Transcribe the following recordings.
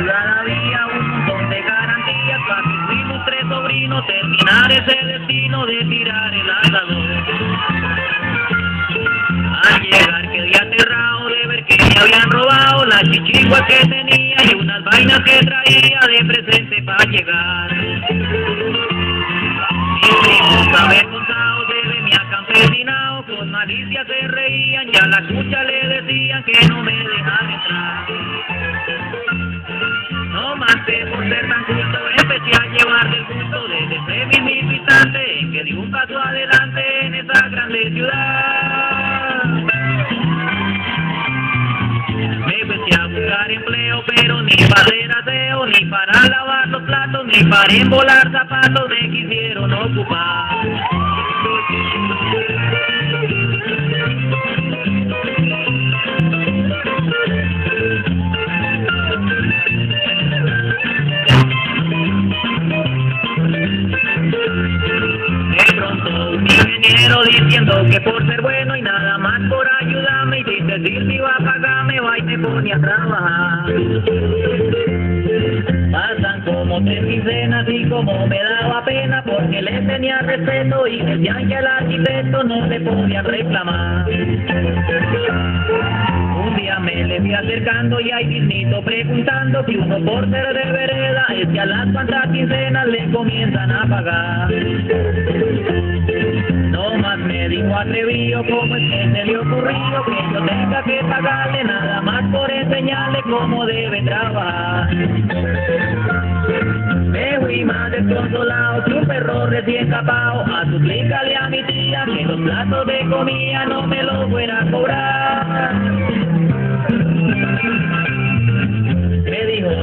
ciudad había un montón de garantías para que fuimos tres sobrinos terminar ese destino de tirar el asador. Al llegar quedé aterrado de ver que me habían robado las chichiguas que tenía y unas vainas que traía de presente para llegar. Acampesinado con malicia se reían y a la cucha le decían que no me dejan entrar. Que por ser tan justo empecé a llevar del gusto desde ese mismo instante que di un paso adelante en esa grande ciudad. Me empecé a buscar empleo, pero ni para hacer aseo, ni para lavar los platos, ni para embolar zapatos me quisieron ocupar. Diciendo que por ser bueno y nada más por ayudarme y sin decir si iba a pagarme va y me pone a trabajar. Pasan como tres quincenas y como me daba pena porque le tenía respeto y decían que al arquitecto no le podían reclamar. Un día me le vi acercando y ahí mismito preguntando si uno por ser de vereda es que a las cuantas quincenas le comienzan a pagar. No más me dijo atrevido como es que se le ocurrió que yo tenga que pagarle nada más por enseñarle cómo debe trabajar. Me fui más desconsolado que un perro recién capao a suplicarle a mi tía que los platos de comida no me los fuera a cobrar.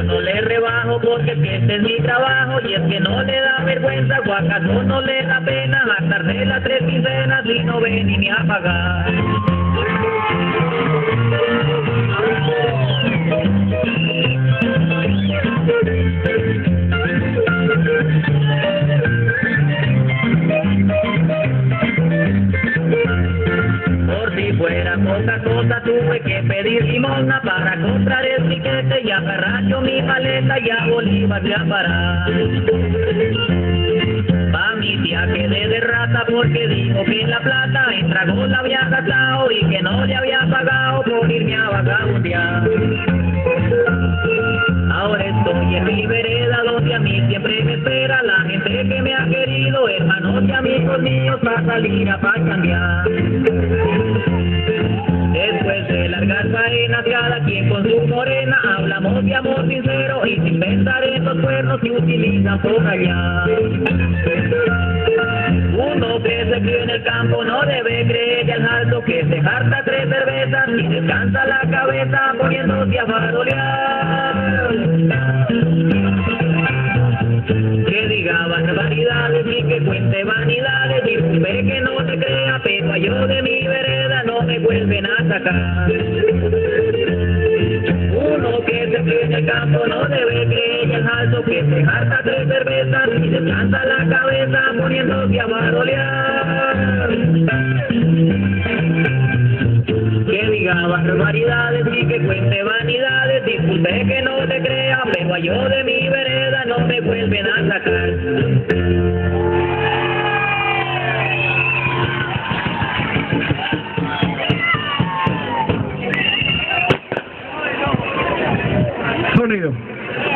No le rebajo porque es este es mi trabajo y es que no le da vergüenza o acaso no le da pena gastarse las tres quincenas y no ven ni a pagar. Fuera poca cosa tuve que pedir limosna para comprar el tiquete y yo mi maleta y a Bolívar ya parar. Pa' mi tía quedé de rata porque dijo que la plata en trago la había gastado y que no le había pagado por irme a vagabundear. Ahora estoy en mi vereda donde a mí siempre me espera la gente que me ha querido, hermanos y amigos míos, para salir a cambiar. Largas faenas, cada quien con su morena, hablamos de amor sincero y sin pensar en los cuernos que utilizan por allá. Uno que se crió en el campo no debe creer al alto que se harta tres cervezas y descansa la cabeza poniéndose a farolear. Que diga barbaridades y que cuente vanidades, disculpe que no te crea, pero yo de mi vereda no me vuelven a sacar. Uno que se crió en el campo no debe creer al alto que se harta tres cervezas y descansa la cabeza poniéndose a farolear. Diga barbaridades y que cuente vanidades, disculpe que no te crea, pero yo de mi vereda no me vuelven a sacar.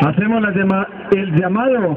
Hacemos la llama- el llamado